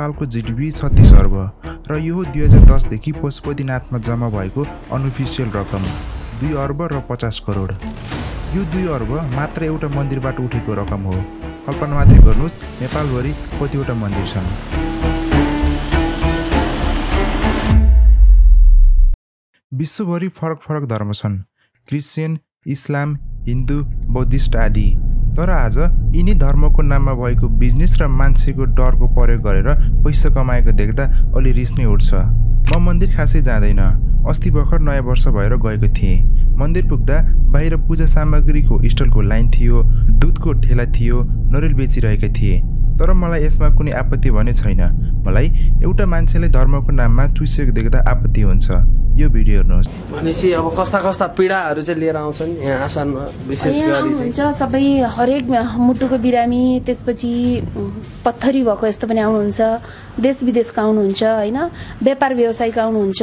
नेपालको जिडिपी छत्तिस अर्ब र यो दुई हजार दसदेखि पशुपतिनाथमा जम्मा भएको अनअफिसियल रकम दुई अर्ब र पचास करोड। यो दुई अर्ब मात्र एउटा मन्दिरबाट उठेको रकम हो। कल्पना मात्रै गर्नुहोस् नेपालभरि कतिवटा मन्दिर छन्। विश्वभरि फरक फरक धर्म छन्। क्रिस्चियन इस्लाम हिन्दू बौद्धिस्ट आदि। तर आज यिनी धर्मको नाममा भएको बिजनेस र मान्छेको डरको प्रयोग गरेर पैसा कमाएको देख्दा अलि रिस नै उठ्छ। म मन्दिर खासै जाँदैन। अस्ति भर्खर नयाँ वर्ष भएर गएको थिएँ। मन्दिर पुग्दा बाहिर पूजा सामग्रीको स्टलको लाइन थियो दुधको ठेला थियो नरिल बेचिरहेका थिए। तर मलाई यसमा कुनै आपत्ति भने छैन। मलाई एउटा मान्छेले धर्मको नाममा चुसेको देख्दा आपत्ति हुन्छ। यो भिडियो हेर्नुहोस्। भनेपछि अब कस्ता कस्ता पीडाहरू चाहिँ लिएर आउँछन् यहाँ आसनमा विशेष गरी आउनुहुन्छ सबै हरेक मुटुको बिरामी त्यसपछि पत्थरी भएको यस्तो पनि आउनुहुन्छ देश विदेशका आउनुहुन्छ होइन? व्यापार व्यवसायिक आउनुहुन्छ।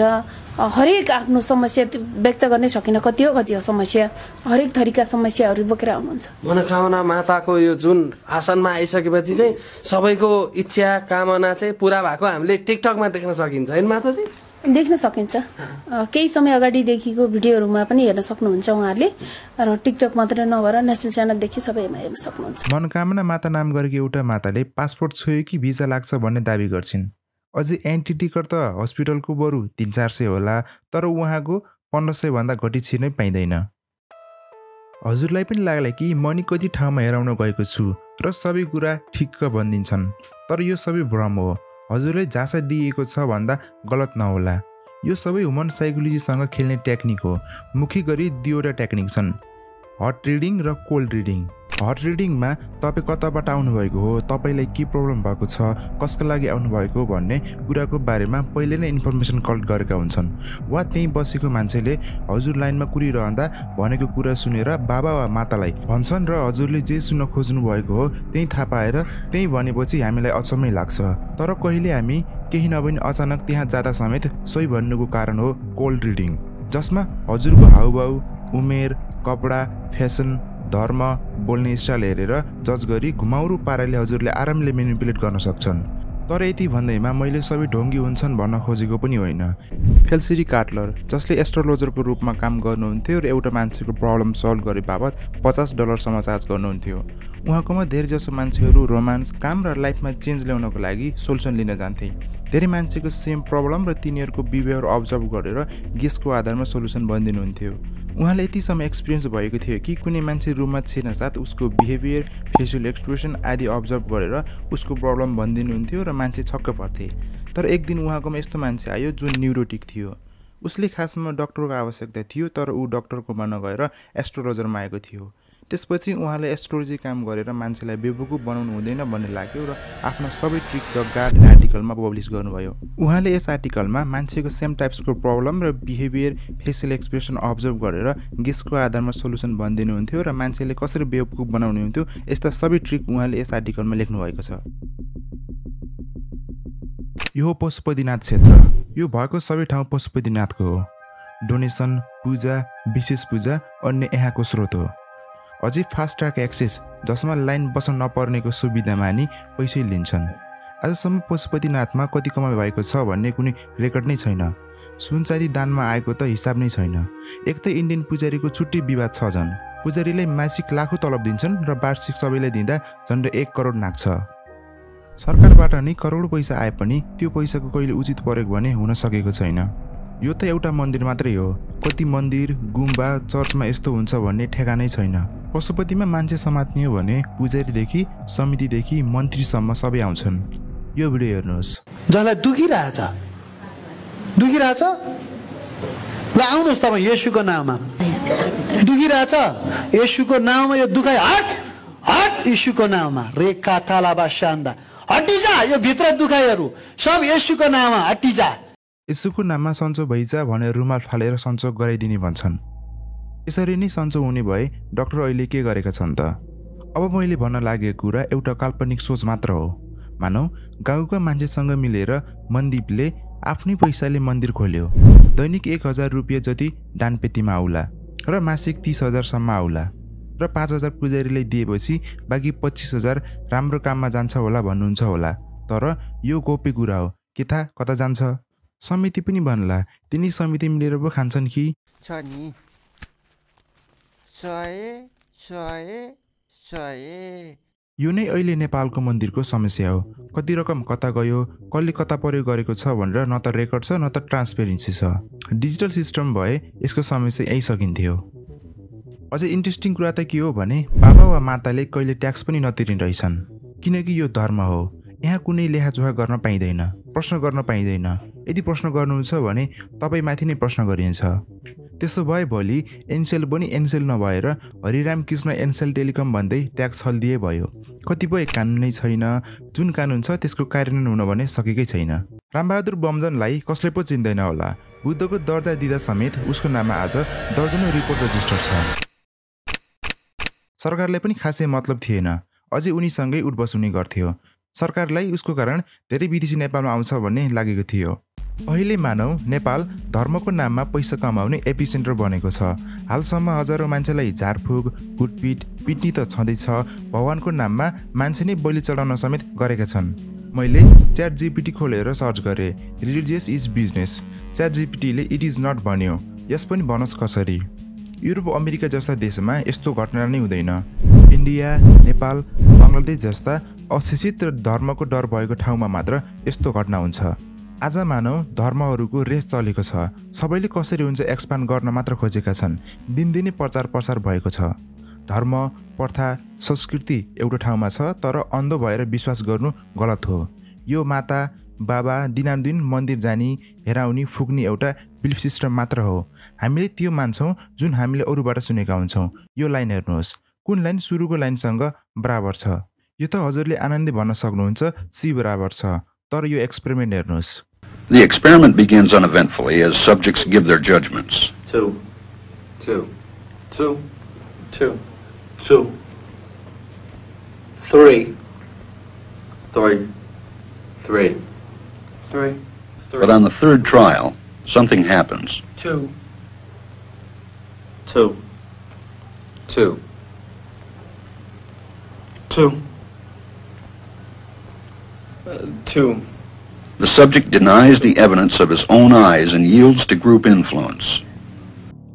हरेक आफ्नो समस्या व्यक्त गर्नै सकिन कति हो कति हो समस्या हरेक थरीका समस्याहरू बोकेर आउनुहुन्छ। मनोकामना माताको यो जुन आसनमा आइसकेपछि चाहिँ सबैको इच्छा कामना चाहिँ पुरा भएको हामीले टिकटकमा देख्न सकिन्छ। होइन माताजी? देख्न सकिन्छ। केही समय अगाडिदेखिको भिडियोहरूमा पनि हेर्न सक्नुहुन्छ उहाँहरूले। र टिकटक मात्रै नभएर नेसनल च्यानलदेखि सबैमा हेर्न सक्नुहुन्छ। मनोकामना माता नाम गरेको एउटा माताले पासपोर्ट छोयो कि भिजा लाग्छ भन्ने दावी गर्छिन्। अझै एन्टी टिकट त हस्पिटलको बरु तिन चार सय होला तर उहाँको पन्ध्र सयभन्दा घटी छिर्नै पाइँदैन। हजुरलाई पनि लाग्ला कि म नि कति ठाउँमा हेराउन गएको छु र सबै कुरा ठिक्क भनिदिन्छन् तर यो सबै भ्रम हो। हजुरले झाँसा दिइएको छ भन्दा गलत नहोला। यो सबै ह्युमन साइकोलोजीसँग खेल्ने टेक्निक हो। मुख्य गरी दुईवटा टेक्निक छन्। हट रिडिङ र कोल्ड रिडिङ। हट रिडिङमा तपाईँ कताबाट आउनुभएको हो? तपाईँलाई के प्रब्लम भएको छ? कसका लागि आउनुभएको भन्ने कुराको बारेमा पहिले नै इन्फर्मेसन कलेक्ट गरेका हुन्छन्। वा त्यहीँ बसेको मान्छेले हजुर लाइनमा कुरिरहँदा भनेको कुरा सुनेर बाबा वा मातालाई भन्छन् र हजुरले जे सुन्न खोज्नु भएको हो त्यहीँ थाहा पाएर त्यहीँ भनेपछि हामीलाई अचम्मै लाग्छ। तर कहिले हामी केही नभनी अचानक त्यहाँ जाँदा समेत सही भन्नुको कारण हो कोल्ड रिडिङ जसमा हजुरको हाउभाउ उमेर कपडा फेसन धर्म बोल्ने स्टाइल हेरेर जज गरी घुमाउरो पाराले हजुरले आरामले मेनिपुलेट गर्न सक्छन्। तर यति भन्दैमा मैले सबै ढोङ्गी हुन्छन् भन्न खोजेको पनि होइन। फेल्सिरी काटलर जसले एस्ट्रोलोजरको रूपमा काम गर्नुहुन्थ्यो र एउटा मान्छेको प्रब्लम सल्भ गरे बापत पचास डलरसम्म चार्ज गर्नुहुन्थ्यो। उहाँकोमा धेरैजसो मान्छेहरू रोमान्स काम र लाइफमा चेन्ज ल्याउनको लागि सोल्युसन लिन जान्थे। धेरै मान्छेको सेम प्रब्लम र तिनीहरूको बिहेभियर अब्जर्भ गरेर गेसको आधारमा सोल्युसन भनिदिनुहुन्थ्यो। उहाँले यति समय एक्सपिरियन्स भएको थियो कि कुनै मान्छे रुममा छिर्न साथ उसको बिहेभियर फेसियल एक्सप्रेसन आदि अब्जर्भ गरेर उसको प्रब्लम भनिदिनुहुन्थ्यो र मान्छे छक्क पर्थे। तर एक दिन उहाँकोमा यस्तो मान्छे आयो जुन न्युरोटिक थियो। उसले खासमा डक्टरको आवश्यकता थियो तर ऊ डक्टरकोमा नगएर एस्ट्रोलोजरमा आएको थियो। त्यसपछि उहाँले एस्ट्रोलोजी काम गरेर मान्छेलाई बेवकुफ बनाउनु हुँदैन भन्ने लाग्यो र आफ्ना सबै ट्रिक र गार्ड आर्टिकलमा पब्लिस गर्नुभयो। उहाँले यस आर्टिकलमा मान्छेको सेम टाइप्सको प्रब्लम र बिहेभियर फेसियल एक्सप्रेसन अब्जर्भ गरेर गेसको आधारमा सोल्युसन भनिदिनुहुन्थ्यो र मान्छेले कसरी बेवकुफ बनाउने हुन्थ्यो यस्ता सबै ट्रिक उहाँले यस आर्टिकलमा लेख्नुभएको छ। यो पशुपतिनाथ क्षेत्र। यो भएको सबै ठाउँ पशुपतिनाथको हो। डोनेसन पूजा विशेष पूजा अन्य यहाँको स्रोत हो। अझै फास्ट ट्र्याक एक्सेस जसमा लाइन बस्न नपर्नेको सुविधा मानि पैसै लिन्छन्। आजसम्म पशुपतिनाथमा कति कमाइ भएको छ भन्ने कुनै रेकर्ड नै छैन। सुनचाँदी दानमा आएको त हिसाब नै छैन। एक त इन्डियन पुजारीको छुट्टै विवाद छ झन्। पुजारीलाई मासिक लाखौँ तलब दिन्छन् र वार्षिक सबैलाई दिँदा झन्डै एक करोड नाग्छ। सरकारबाट नै करोड पैसा आए पनि त्यो पैसाको कहिले उचित प्रयोग भने हुन सकेको छैन। यो त एउटा मन्दिर मात्रै हो। कति मन्दिर गुम्बा चर्चमा यस्तो हुन्छ भन्ने ठेगानै छैन। पशुपतिमा मान्छे समात्ने हो भने पुजारीदेखि समितिदेखि मन्त्रीसम्म सबै आउँछन्। यो भिडियो हेर्नुहोस्। जसलाई दुखिरहेछ। दुखिरहेछ? ल आउनुहोस् तपाईँ येसुको नाउँमा। दुखिरहेछ? येसुको नाउँमा यो दुखाइ हट! हट यीशुको नाउँमा। रेखा थालाबा शान्दा। हटिजा यो भित्र दुखाइहरू। सब येसुको नाउँमा हटिजा। यसुको नाममा सन्चो भइजा भनेर रुमाल फालेर सन्चो गराइदिने भन्छन्। यसरी नै सन्चो हुने भए डक्टर अहिले के गरेका छन् त? अब मैले भन्न लागेको कुरा एउटा काल्पनिक सोच मात्र हो। मानौ गाउँका मान्छेसँग मिलेर मन्दीपले आफ्नै पैसाले मन्दिर खोल्यो। दैनिक एक हजार रुपियाँ जति दानपेटीमा आउला र मासिक तिस हजारसम्म आउला र पाँच हजार पुजारीलाई दिएपछि बाँकी पच्चिस हजार राम्रो काममा जान्छ होला भन्नुहुन्छ होला। तर यो गोप्य कुरा हो। के थाहा कता जान्छ? समिति पनि भन्ला तिनी समिति मिलेर पो खान्छन् कि? छ नि। सय सय सय। यो नै अहिले नेपालको मन्दिरको समस्या हो। कति रकम कता गयो कसले कता प्रयोग गरेको छ भनेर न त रेकर्ड छ न त ट्रान्सपेरेन्सी छ। डिजिटल सिस्टम भए यसको समस्या यहीँ सकिन्थ्यो अझै इन्ट्रेस्टिङ कुरा त के हो भने बाबा वा माताले कहिले ट्याक्स पनि नतिरिने रहेछन्। किनकि यो धर्म हो। यहाँ कुनै लेखाजोखा गर्न पाइँदैन प्रश्न गर्न पाइँदैन। यदि प्रश्न गर्नुहुन्छ भने तपाईँमाथि नै प्रश्न गरिन्छ। त्यसो भए भोलि एनसेल पनि एनसेल नभएर हरिराम कृष्ण एनसेल टेलिकम भन्दै ट्याक्स छल्दिए भयो। कतिपय कानुन नै छैन। जुन कानुन छ त्यसको कार्यान्वयन हुन भने सकेकै छैन। रामबहादुर बमजनलाई कसले पो चिन्दैन होला? बुद्धको दर्ता दिँदा समेत उसको नाममा आज दर्जनौँ रिपोर्ट रजिस्टर छ। सरकारलाई पनि खासै मतलब थिएन। अझै उनीसँगै उठबस हुने गर्थ्यो। सरकारलाई उसको कारण धेरै विदेशी नेपालमा आउँछ भन्ने लागेको थियो। अहिले मानौ नेपाल धर्मको नाममा पैसा कमाउने एपिसेन्टर बनेको छ। हालसम्म हजारौँ मान्छेलाई झारफुक कुटपिट पिट्नी त छँदैछ भगवान्को नाममा मान्छे नै बलि चढाउन समेत गरेका छन्। मैले च्याट जिपिटी खोलेर सर्च गरेँ रिलिजियस इज बिजनेस च्याट जिपिटीले इट इज नट भन्यो। यस पनि बनोस् कसरी? युरोप अमेरिका जस्ता देशमा यस्तो घटना नै हुँदैन। इन्डिया नेपाल बङ्गलादेश जस्ता अशिक्षित र धर्मको डर भएको ठाउँमा मात्र यस्तो घटना हुन्छ। आज मानौ धर्महरूको रेस चलेको छ। सबैले कसरी हुन्छ एक्सपान्ड गर्न मात्र खोजेका छन्। दिनदिनै प्रचार प्रसार भएको छ। धर्म प्रथा संस्कृति एउटा ठाउँमा छ तर अन्धो भएर विश्वास गर्नु गलत हो। यो माता बाबा दिनानुदिन मन्दिर जाने हेराउने फुक्ने एउटा बिलिफ सिस्टम मात्र हो। हामीले त्यो मान्छौँ जुन हामीले अरूबाट सुनेका हुन्छौँ। यो लाइन हेर्नुहोस्। कुन लाइन सुरुको लाइनसँग बराबर छ? यो त हजुरले आनन्दै भन्न सक्नुहुन्छ सी बराबर छ। तर यो एक्सपेरिमेन्ट हेर्नुहोस् The experiment begins uneventfully as subjects give their judgments. Two. Two. Two. Two. Two. Three. Three. Three. Three. But on the third trial, something happens. Two. Two. Two. Two. Uh, two. The subject denies the evidence of his own eyes and yields to group influence.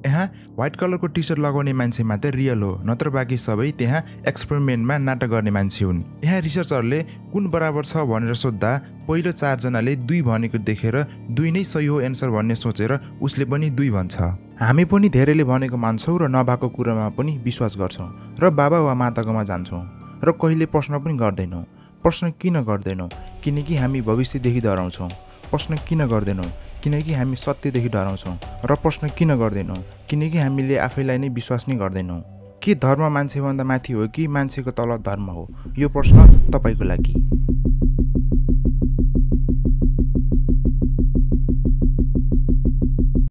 यहाँ white कलरको T shirt लगाउने मान्छे मात्रै real हो नत्र बाँकी सबै त्यहाँ एक्सपेरिमेन्टमा नाटक गर्ने मान्छे हुन्। यहाँ रिसर्चरले कुन बराबर छ भनेर सोद्धा पहिलो चारजनाले दुई भनेको देखेर दुई नै सही हो एन्सर भन्ने सोचेर उसले पनि दुई भन्छ। हामी पनि धेरैले भनेको मान्छौँ र नभएको कुरामा पनि विश्वास गर्छौँ। र बाबा वा माताकोमा जान्छौँ। र कहिले प्रश्न पनि गर्दैनौँ। प्रश्न किन गर्दैनौँ? किनकि हामी भविष्यदेखि डराउँछौँ। प्रश्न किन गर्दैनौँ? किनकि हामी सत्यदेखि डराउँछौँ। र प्रश्न किन गर्दैनौँ? किनकि हामीले आफैलाई नै विश्वास नै गर्दैनौँ। के धर्म मान्छेभन्दा माथि हो कि मान्छेको तल धर्म हो? यो प्रश्न तपाईँको लागि।